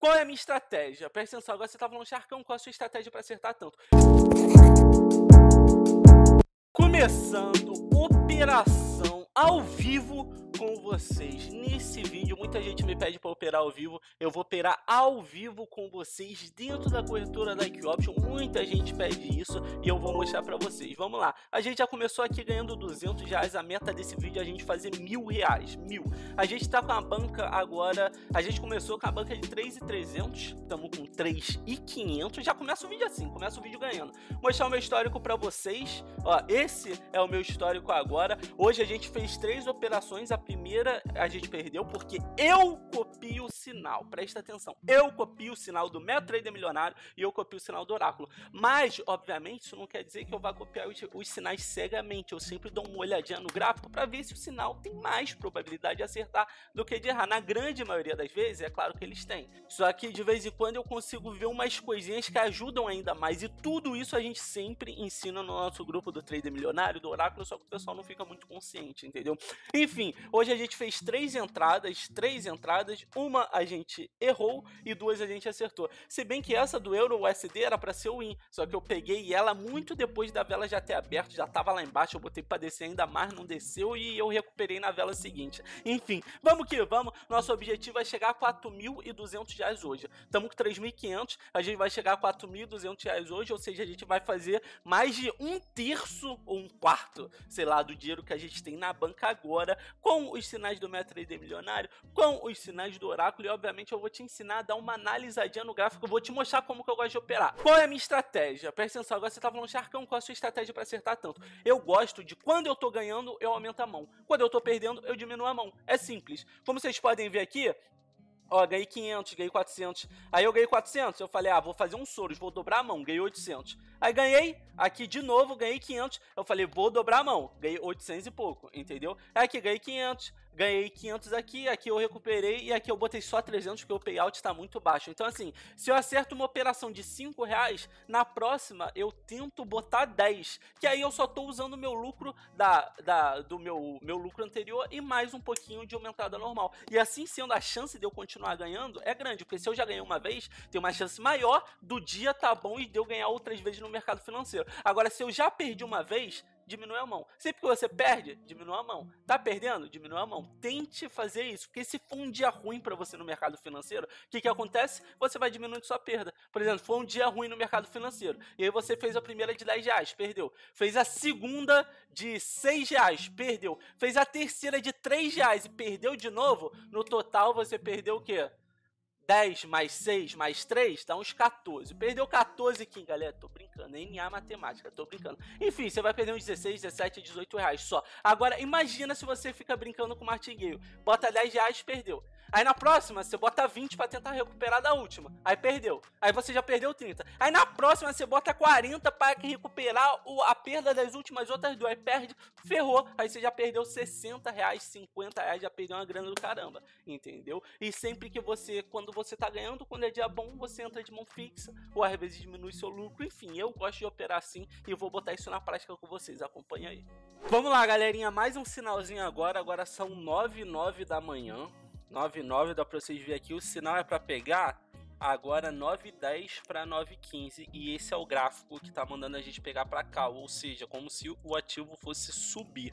Qual é a minha estratégia? Presta atenção, agora você tá falando, Charcão, qual é a sua estratégia para acertar tanto? Começando, operação ao vivo com vocês. Nesse vídeo, muita gente me pede para operar ao vivo. Eu vou operar ao vivo com vocês dentro da corretora da Option. Muita gente pede isso e eu vou mostrar para vocês. Vamos lá. A gente já começou aqui ganhando 200 reais. A meta desse vídeo é a gente fazer mil reais. Mil. A gente tá com a banca agora. A gente começou com a banca de 3,300. Estamos com 3,500. Já começa o vídeo assim. Começa o vídeo ganhando. Mostrar o meu histórico para vocês. Ó, esse é o meu histórico agora. Hoje a gente fez três operações. Primeira a gente perdeu porque eu copio o sinal. Presta atenção. Eu copio o sinal do MetaTrader Milionário e eu copio o sinal do Oráculo. Mas, obviamente, isso não quer dizer que eu vá copiar os, os sinais cegamente. Eu sempre dou uma olhadinha no gráfico para ver se o sinal tem mais probabilidade de acertar do que de errar. Na grande maioria das vezes, é claro que eles têm. Só que de vez em quando eu consigo ver umas coisinhas que ajudam ainda mais. E tudo isso a gente sempre ensina no nosso grupo do Trader Milionário, do Oráculo, só que o pessoal não fica muito consciente, entendeu? Enfim, Hoje a gente fez três entradas, três entradas, uma a gente errou e duas a gente acertou. Se bem que essa do Euro USD era para ser o win, só que eu peguei ela muito depois da vela já ter aberto, já tava lá embaixo, eu botei para descer ainda mais, não desceu e eu recuperei na vela seguinte. Enfim, vamos que vamos, nosso objetivo é chegar a 4.200 reais hoje. Estamos com 3.500, a gente vai chegar a 4.200 reais hoje, ou seja, a gente vai fazer mais de um terço ou um quarto, sei lá, do dinheiro que a gente tem na banca agora com os sinais do MetaTrader milionário, com os sinais do oráculo e obviamente eu vou te ensinar a dar uma analisadinha no gráfico, vou te mostrar como que eu gosto de operar. Qual é a minha estratégia? Presta atenção, agora você tá falando, Charcão, qual é a sua estratégia para acertar tanto? Eu gosto de, quando eu tô ganhando, eu aumento a mão. Quando eu tô perdendo, eu diminuo a mão. É simples. Como vocês podem ver aqui, Ó, ganhei 500, ganhei 400. Aí eu ganhei 400, eu falei, ah, vou fazer um Soros, vou dobrar a mão, ganhei 800. Aí ganhei, aqui de novo, ganhei 500. Eu falei, vou dobrar a mão, ganhei 800 e pouco, entendeu? Aí aqui ganhei 500, ganhei 500 aqui, aqui eu recuperei e aqui eu botei só 300 porque o payout está muito baixo. Então assim, se eu acerto uma operação de 5 reais, na próxima eu tento botar 10, que aí eu só estou usando o meu lucro da, da, do meu, meu lucro anterior e mais um pouquinho de aumentada normal. E assim sendo, a chance de eu continuar ganhando é grande, porque se eu já ganhei uma vez, tem uma chance maior do dia tá bom e de eu ganhar outras vezes no mercado financeiro. Agora, se eu já perdi uma vez, diminui a mão. Sempre que você perde, diminui a mão. Tá perdendo? Diminui a mão. Tente fazer isso, porque se for um dia ruim para você no mercado financeiro, o que, que acontece? Você vai diminuindo sua perda. Por exemplo, foi um dia ruim no mercado financeiro, e aí você fez a primeira de 10 reais, perdeu. Fez a segunda de 6 reais, perdeu. Fez a terceira de 3 reais e perdeu de novo. No total, você perdeu o quê? 10 mais 6 mais 3 dá uns 14. Perdeu 14 aqui, galera. Tô brincando. NA matemática, tô brincando. Enfim, você vai perder uns 16, 17, 18 reais só. Agora, imagina se você fica brincando com o martingale. Bota 10 reais, perdeu. Aí na próxima, você bota 20 para tentar recuperar da última. Aí perdeu. Aí você já perdeu 30. Aí na próxima, você bota 40 para recuperar o, a perda das últimas outras duas. Aí perde, ferrou. Aí você já perdeu 60 reais, 50 reais, já perdeu uma grana do caramba. Entendeu? E sempre que você, quando você tá ganhando, quando é dia bom, você entra de mão fixa. Ou às vezes diminui seu lucro. Enfim, eu gosto de operar assim e vou botar isso na prática com vocês. Acompanha aí. Vamos lá, galerinha. Mais um sinalzinho agora. Agora são 9 9 da manhã. 9,9 dá para vocês verem aqui, o sinal é para pegar agora 9,10 para 9,15 e esse é o gráfico que está mandando a gente pegar para cá, ou seja, como se o ativo fosse subir.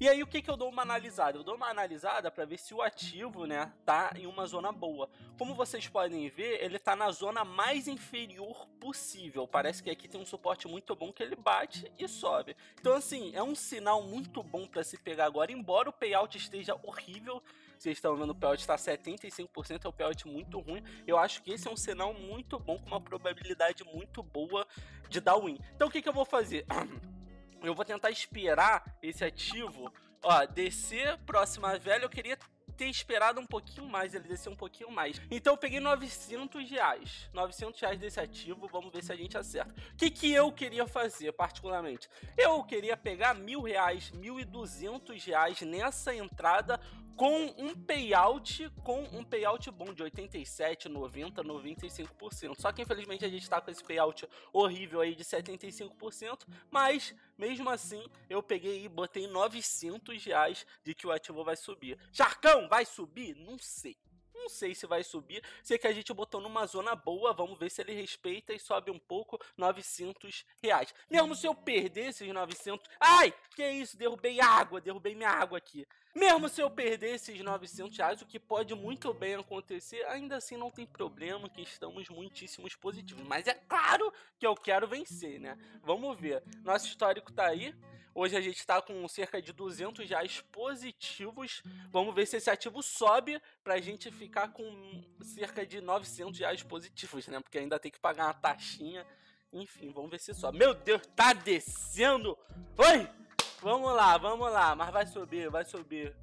E aí o que, que eu dou uma analisada? Eu dou uma analisada para ver se o ativo, né, tá em uma zona boa. Como vocês podem ver, ele tá na zona mais inferior possível. Parece que aqui tem um suporte muito bom que ele bate e sobe. Então assim, é um sinal muito bom para se pegar agora, embora o payout esteja horrível. Vocês estão vendo o payout está 75%, é um payout muito ruim. Eu acho que esse é um sinal muito bom com uma probabilidade muito boa de dar win. Então o que, que eu vou fazer? eu vou tentar esperar esse ativo, ó, descer próxima velha, eu queria ter esperado um pouquinho mais, ele descer um pouquinho mais. Então eu peguei 900 reais, 900 reais desse ativo, vamos ver se a gente acerta. O que, que eu queria fazer, particularmente? Eu queria pegar mil reais, mil e duzentos reais nessa entrada com um payout, com um payout bom de 87, 90, 95%. Só que infelizmente a gente está com esse payout horrível aí de 75%, mas mesmo assim eu peguei e botei 900 reais de que o ativo vai subir. Charcão, vai subir? Não sei. Não sei se vai subir. Sei que a gente botou numa zona boa. Vamos ver se ele respeita e sobe um pouco. 900 reais. Mesmo se eu perder esses 900... Ai, que isso? Derrubei água. Derrubei minha água aqui. Mesmo se eu perder esses 900 reais, o que pode muito bem acontecer, ainda assim não tem problema, que estamos muitíssimos positivos. Mas é claro que eu quero vencer, né? Vamos ver. Nosso histórico tá aí. Hoje a gente está com cerca de 200 reais positivos. Vamos ver se esse ativo sobe para a gente ficar com cerca de 900 reais positivos, né? Porque ainda tem que pagar uma taxinha. Enfim, vamos ver se sobe. Meu Deus, tá descendo! Oi! Vamos lá, vamos lá. Mas vai subir, vai subir.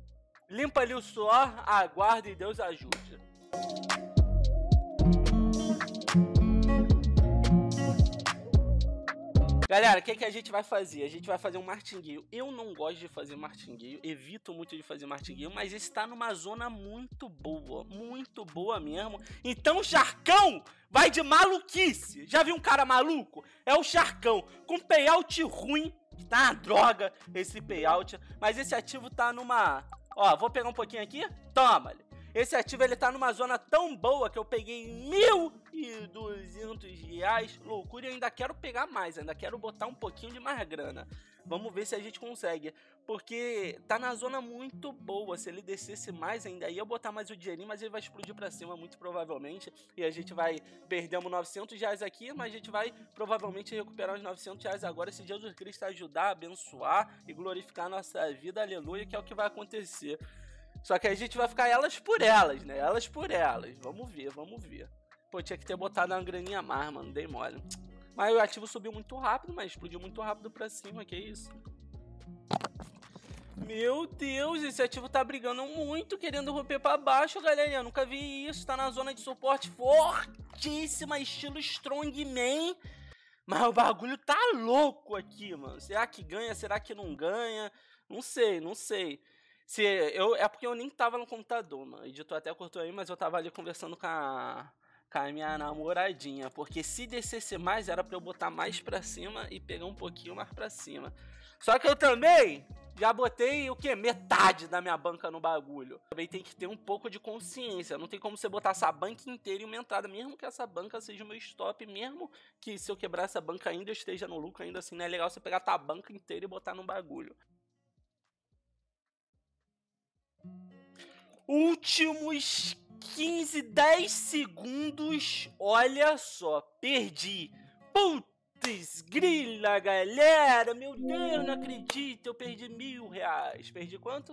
Limpa ali o suor, aguarde e Deus ajude. Galera, o que, que a gente vai fazer? A gente vai fazer um martingueio. Eu não gosto de fazer martingueio, evito muito de fazer martingueio, mas esse tá numa zona muito boa, muito boa mesmo. Então, Charcão vai de maluquice. Já viu um cara maluco? É o Charcão, com payout ruim, tá uma droga esse payout, mas esse ativo tá numa... Ó, vou pegar um pouquinho aqui, toma esse ativo ele tá numa zona tão boa que eu peguei 1.200 reais. Loucura, e ainda quero pegar mais, ainda quero botar um pouquinho de mais grana. Vamos ver se a gente consegue. Porque tá na zona muito boa. Se ele descesse mais ainda, ia botar mais o dinheirinho, mas ele vai explodir para cima, muito provavelmente. E a gente vai. Perdemos 900 reais aqui, mas a gente vai provavelmente recuperar os 900 reais agora. Se Jesus Cristo ajudar, abençoar e glorificar a nossa vida, aleluia, que é o que vai acontecer. Só que a gente vai ficar elas por elas, né? Elas por elas. Vamos ver, vamos ver. Pô, tinha que ter botado uma graninha mais, mano. Dei mole. Mas o ativo subiu muito rápido, mas explodiu muito rápido pra cima. Que isso? Meu Deus, esse ativo tá brigando muito, querendo romper pra baixo, galerinha. Eu nunca vi isso. Tá na zona de suporte fortíssima, estilo Strongman. Mas o bagulho tá louco aqui, mano. Será que ganha? Será que não ganha? Não sei, não sei. Se eu, é porque eu nem tava no computador, mano. Editor até cortou aí, mas eu tava ali conversando com a, com a minha namoradinha. Porque se descesse mais, era pra eu botar mais pra cima e pegar um pouquinho mais pra cima. Só que eu também já botei o que? Metade da minha banca no bagulho. Também tem que ter um pouco de consciência. Não tem como você botar essa banca inteira em uma entrada, mesmo que essa banca seja o meu stop, mesmo que se eu quebrar essa banca ainda eu esteja no lucro, ainda assim não é legal você pegar a banca inteira e botar no bagulho. Últimos 15, 10 segundos, olha só, perdi. Putz, grila, galera, meu Deus, não acredito, eu perdi mil reais. Perdi quanto?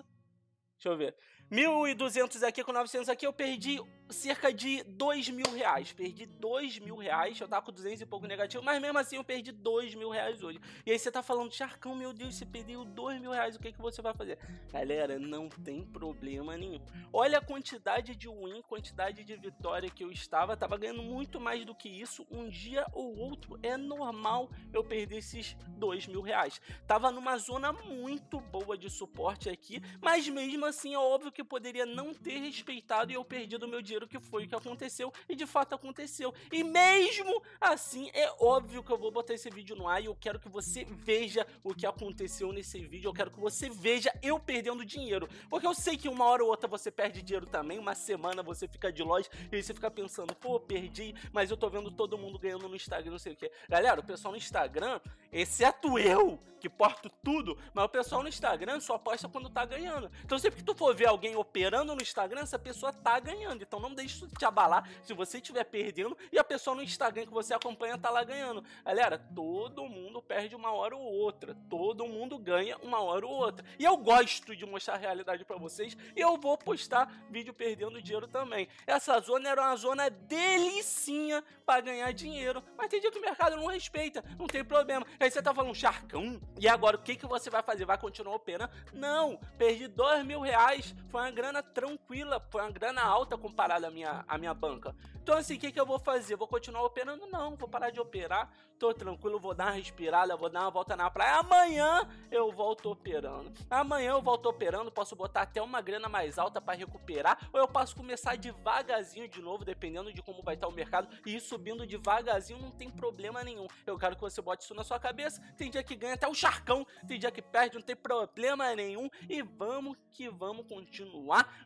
Deixa eu ver. 1.200 aqui com 900 aqui, eu perdi cerca de 2 mil reais. Perdi 2 mil reais, eu tava com 200 e pouco negativo, mas mesmo assim eu perdi 2 mil reais hoje. E aí você tá falando, Charcão, meu Deus, você perdeu 2 mil reais, o que, que você vai fazer? Galera, não tem problema nenhum. Olha a quantidade de win, quantidade de vitória que eu estava, tava ganhando muito mais do que isso. Um dia ou outro, é normal eu perder esses 2 mil reais. Tava numa zona muito boa de suporte aqui, mas mesmo assim é óbvio que poderia não ter respeitado e eu perdi do meu dinheiro que foi o que aconteceu e de fato aconteceu. E mesmo assim, é óbvio que eu vou botar esse vídeo no ar e eu quero que você veja o que aconteceu nesse vídeo. Eu quero que você veja eu perdendo dinheiro. Porque eu sei que uma hora ou outra você perde dinheiro também, uma semana você fica de loja e você fica pensando, pô, perdi, mas eu tô vendo todo mundo ganhando no Instagram, não sei o que. Galera, o pessoal no Instagram, exceto eu, que porto tudo, mas o pessoal no Instagram só aposta quando tá ganhando. Então sempre que tu for ver alguém operando no Instagram, essa pessoa tá ganhando. Então não não deixe isso te abalar se você estiver perdendo e a pessoa no Instagram que você acompanha tá lá ganhando. Galera, todo mundo perde uma hora ou outra. Todo mundo ganha uma hora ou outra. E eu gosto de mostrar a realidade para vocês e eu vou postar vídeo perdendo dinheiro também. Essa zona era uma zona delicinha para ganhar dinheiro. Mas tem dia que o mercado não respeita, não tem problema. Aí você tá falando, charcão, e agora o que, que você vai fazer? Vai continuar operando? Não, perdi dois mil reais. Foi uma grana tranquila, foi uma grana alta comparada a minha, a minha banca. Então, assim, o que, que eu vou fazer? Vou continuar operando? Não, vou parar de operar. Tô tranquilo, vou dar uma respirada, vou dar uma volta na praia. Amanhã eu volto operando. Amanhã eu volto operando, posso botar até uma grana mais alta para recuperar. Ou eu posso começar devagarzinho de novo, dependendo de como vai estar o mercado. E ir subindo devagarzinho não tem problema nenhum. Eu quero que você bote isso na sua cabeça. Tem dia que ganha até o charcão, tem dia que perde, não tem problema nenhum. E vamos que vamos continuar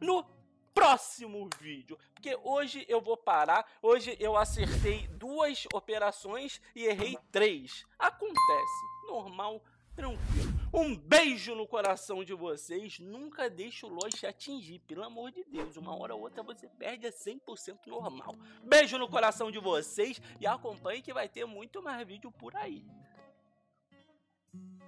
no próximo vídeo. Porque hoje eu vou parar, hoje eu acertei duas operações e errei três. Acontece, normal, tranquilo. Um beijo no coração de vocês. Nunca deixe o Lois atingir, pelo amor de Deus. Uma hora ou outra você perde a 100% normal. Beijo no coração de vocês e acompanhe que vai ter muito mais vídeo por aí.